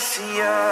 passear.